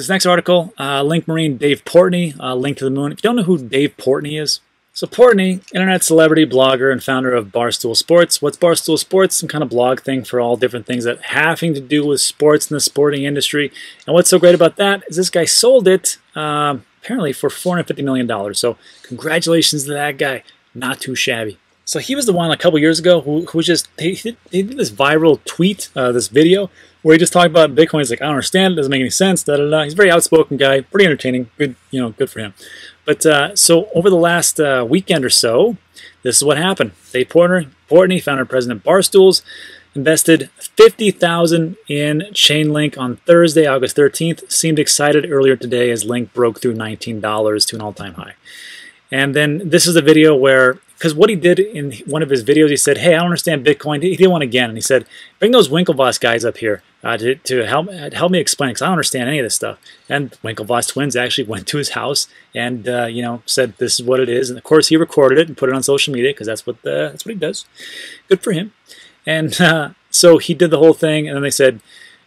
this next article, uh, Link Marine Dave Portney, uh, Link to the Moon. If you don't know who Dave Portney is, so Portney, internet celebrity, blogger, and founder of Barstool Sports. What's Barstool Sports? Some kind of blog thing for all different things that having to do with sports and the sporting industry. And what's so great about that is this guy sold it uh, apparently for $450 million. So congratulations to that guy. Not too shabby. So he was the one a couple years ago who, who was just, he, he did this viral tweet, uh, this video, where he just talked about Bitcoin. He's like, I don't understand, it doesn't make any sense, da da da. He's a very outspoken guy, pretty entertaining, good, you know, good for him. But uh, so over the last uh, weekend or so, this is what happened. Dave Portnoy, Portnoy, founder and president of Barstools, invested 50,000 in Chainlink on Thursday, August 13th. Seemed excited earlier today as Link broke through $19 to an all-time high. And then this is a video where because what he did in one of his videos, he said, "Hey, I don't understand Bitcoin." He did one again, and he said, "Bring those Winklevoss guys up here uh, to, to help help me explain, because I don't understand any of this stuff." And Winklevoss twins actually went to his house and uh, you know said, "This is what it is." And of course, he recorded it and put it on social media because that's what the, that's what he does. Good for him. And uh, so he did the whole thing, and then they said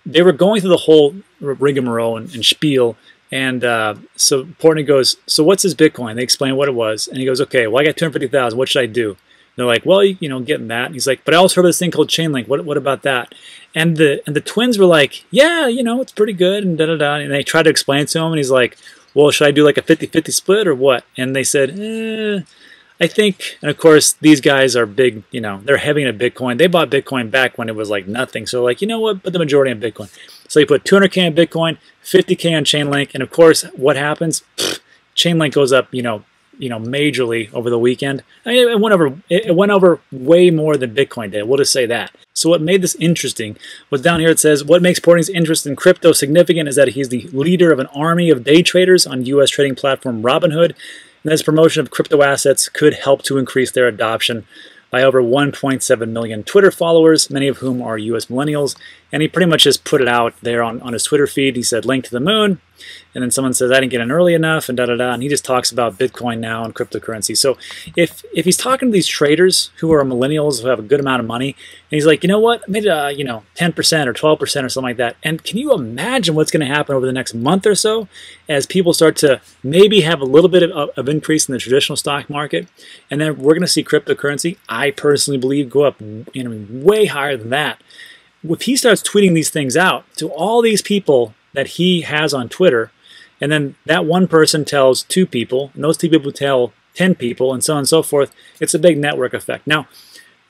they were going through the whole rigmarole and, and spiel and uh, so Portnoy goes, so what's his Bitcoin? They explain what it was. And he goes, okay, well, I got 250,000. What should I do? And they're like, well, you, know, getting that. And he's like, but I also heard of this thing called Chainlink. What, what about that? And the and the twins were like, yeah, you know, it's pretty good and da da da. And they tried to explain to him, and he's like, well, should I do like a 50-50 split or what? And they said, eh, I think, and of course, these guys are big, you know, they're heavy into Bitcoin. They bought Bitcoin back when it was like nothing. So like, you know what, but the majority of Bitcoin. So you put 200K in Bitcoin, 50K on Chainlink, and of course, what happens? Chainlink goes up, you know, you know, majorly over the weekend. I mean, it went over, it went over way more than Bitcoin did. We'll just say that. So what made this interesting was down here it says, what makes Portnoy's interest in crypto significant is that he's the leader of an army of day traders on U.S. trading platform Robinhood, and this promotion of crypto assets could help to increase their adoption by over 1.7 million Twitter followers, many of whom are US millennials. And he pretty much just put it out there on, on his Twitter feed. He said, link to the moon. And then someone says, I didn't get in early enough, and da da da. And he just talks about Bitcoin now and cryptocurrency. So if if he's talking to these traders who are millennials who have a good amount of money, and he's like, you know what, maybe uh, you know, 10% or 12% or something like that. And can you imagine what's going to happen over the next month or so as people start to maybe have a little bit of, of increase in the traditional stock market, and then we're going to see cryptocurrency. I personally believe go up, you know, way higher than that. If he starts tweeting these things out to all these people that he has on Twitter, and then that one person tells two people, and those two people tell 10 people, and so on and so forth, it's a big network effect. Now,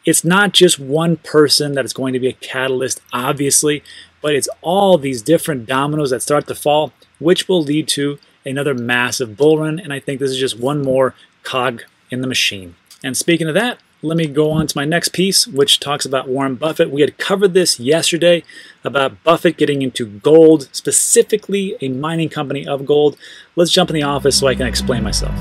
it's not just one person that is going to be a catalyst, obviously, but it's all these different dominoes that start to fall, which will lead to another massive bull run. And I think this is just one more cog in the machine. And speaking of that, let me go on to my next piece, which talks about Warren Buffett. We had covered this yesterday about Buffett getting into gold, specifically a mining company of gold. Let's jump in the office so I can explain myself.